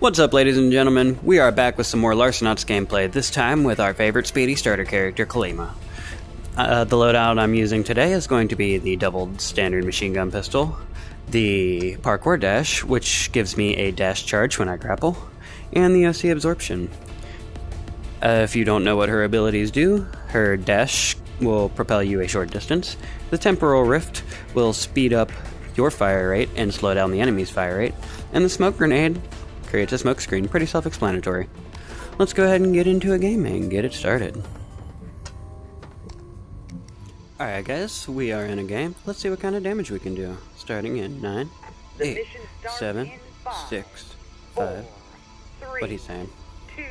What's up, ladies and gentlemen? We are back with some more Larcenauts gameplay, this time with our favorite speedy starter character, Calima. Uh, the loadout I'm using today is going to be the doubled standard machine gun pistol, the parkour dash, which gives me a dash charge when I grapple, and the OC absorption. Uh, if you don't know what her abilities do, her dash will propel you a short distance, the temporal rift will speed up your fire rate and slow down the enemy's fire rate, and the smoke grenade creates a smoke screen. Pretty self explanatory. Let's go ahead and get into a game and get it started. Alright, guys, we are in a game. Let's see what kind of damage we can do. Starting in 9, 8, 7, 6, 5. What he's saying. Two,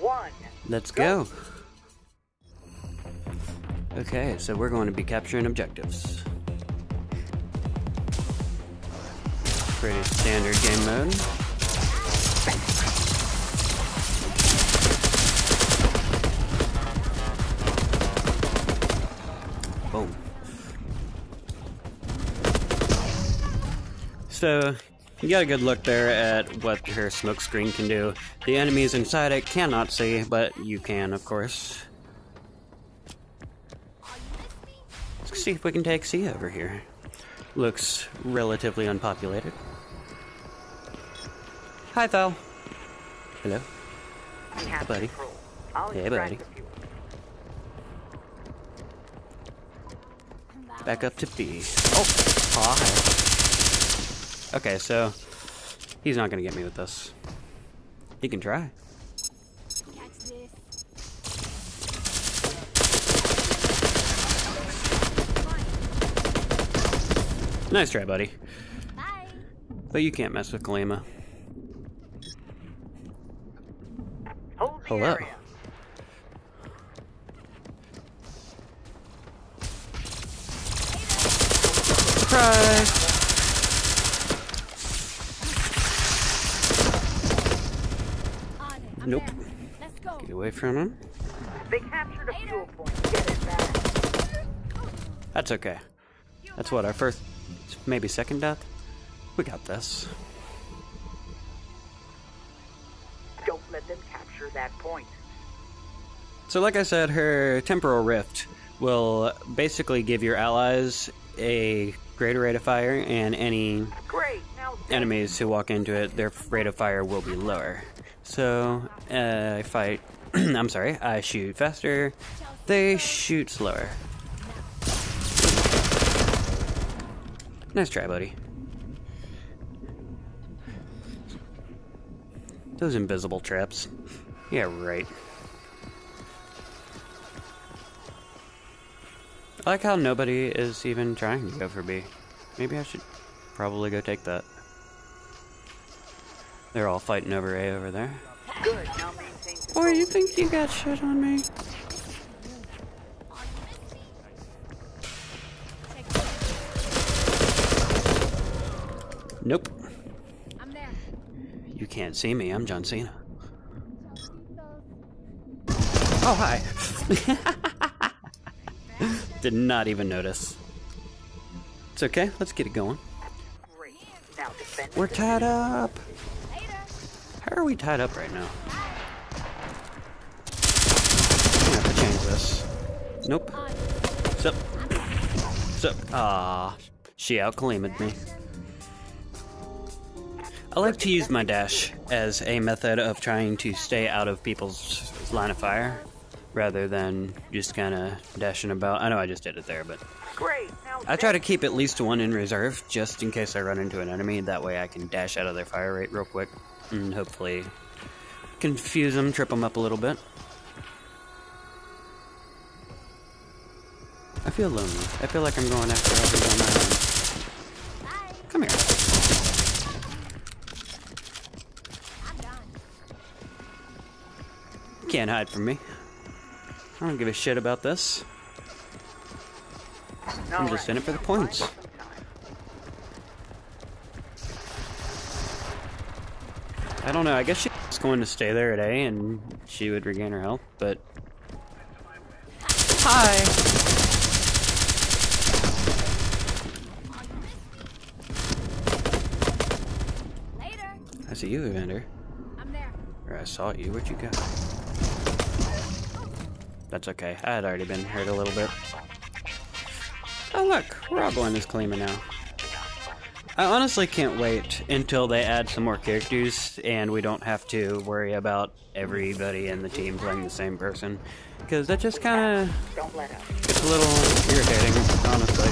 one. Let's go. Okay, so we're going to be capturing objectives. Pretty standard game mode. So, you got a good look there at what her smoke screen can do. The enemies inside it cannot see, but you can, of course. Let's see if we can take C over here. Looks relatively unpopulated. Hi, Thal. Hello. Have buddy. Hey, buddy. Back up to B. Oh! Hi. Okay, so... He's not gonna get me with this. He can try. Nice try, buddy. Bye. But you can't mess with Calima. Hello. area. Surprise! On it. I'm Nope. Let's go. Get away from him. They captured a fuel point. Get it back. That's okay. That's what, our first, maybe second death? We got this. Don't let them capture that point. So, like I said, her temporal rift will basically give your allies a greater rate of fire, and any Great. Now enemies who walk into it, their rate of fire will be lower. So, uh, I fight. I'm sorry, I shoot faster, they shoot slower. Nice try, buddy. Those invisible traps. Yeah, right. I like how nobody is even trying to go for B. Maybe I should probably go take that. They're all fighting over A over there. Good. Now maintain control. Boy, you think you got shit on me? Nope. I'm there. You can't see me. I'm John Cena. Oh, hi. Did not even notice. It's okay. Let's get it going. Great. Now defend. We're tied up. How are we tied up right now? I'm gonna have to change this. Nope. Sup? Sup? Ah, she out me. I like to use my dash as a method of trying to stay out of people's line of fire, rather than just kind of dashing about. I know I just did it there, but Great. Now I try to keep at least one in reserve, just in case I run into an enemy. That way I can dash out of their fire rate real quick, and hopefully confuse them, trip them up a little bit. I feel lonely. I feel like I'm going after others on my own. Bye. Come here. Can't hide from me. I don't give a shit about this. I'm just in it for the points. I don't know. I guess she's going to stay there at A and she would regain her health, but. Hi! Later. I see you, Evander. I'm there. Or I saw you. Where'd you go? That's okay. I had already been hurt a little bit. Oh look, we're all going as Calima now. I honestly can't wait until they add some more characters and we don't have to worry about everybody in the team playing the same person. Because that just kind of Don't let up. gets a little irritating, honestly.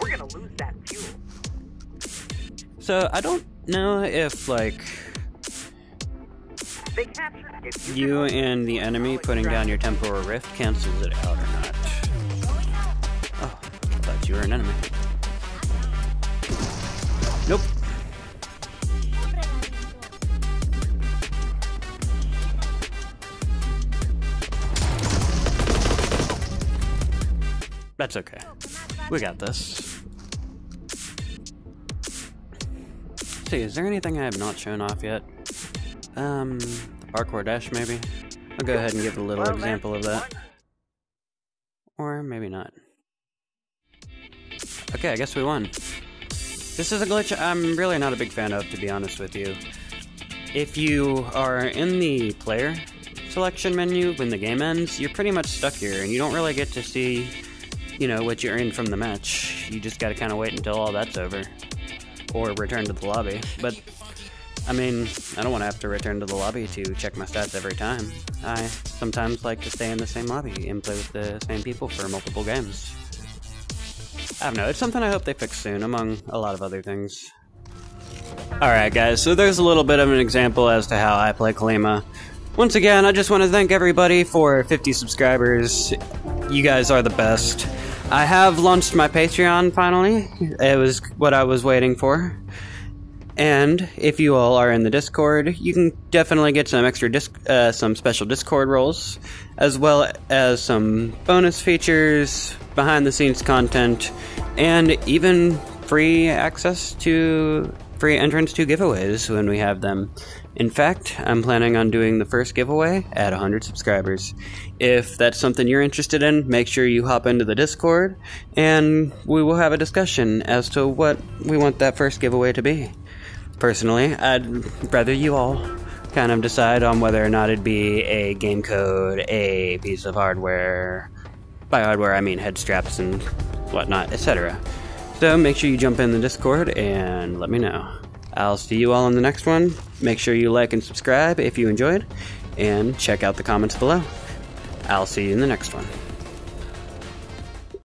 We're gonna lose that fuel. So I don't know if, like, They captured if you and the enemy putting down your temporal rift cancels it out you were an enemy. Nope. That's okay. We got this. Let's see, is there anything I have not shown off yet? Um, parkour dash maybe? I'll go ahead and give a little example of that. Okay, I guess we won. This is a glitch I'm really not a big fan of, to be honest with you. If you are in the player selection menu when the game ends, you're pretty much stuck here, and you don't really get to see, you know, what you earned from the match. You just gotta kind of wait until all that's over. Or return to the lobby. But I mean, I don't want to have to return to the lobby to check my stats every time. I sometimes like to stay in the same lobby and play with the same people for multiple games. I don't know, it's something I hope they fix soon, among a lot of other things. Alright guys, so there's a little bit of an example as to how I play Calima. Once again, I just want to thank everybody for 50 subscribers. You guys are the best. I have launched my Patreon finally. It was what I was waiting for. And if you all are in the Discord, you can definitely get some extra disc, uh, some special Discord roles, as well as some bonus features, behind the scenes content, and even free access to free entrance to giveaways when we have them. In fact, I'm planning on doing the first giveaway at 100 subscribers. If that's something you're interested in, make sure you hop into the Discord and we will have a discussion as to what we want that first giveaway to be. Personally, I'd rather you all kind of decide on whether or not it'd be a game code, a piece of hardware. By hardware, I mean head straps and whatnot, etc. So make sure you jump in the Discord and let me know. I'll see you all in the next one. Make sure you like and subscribe if you enjoyed, and check out the comments below. I'll see you in the next one.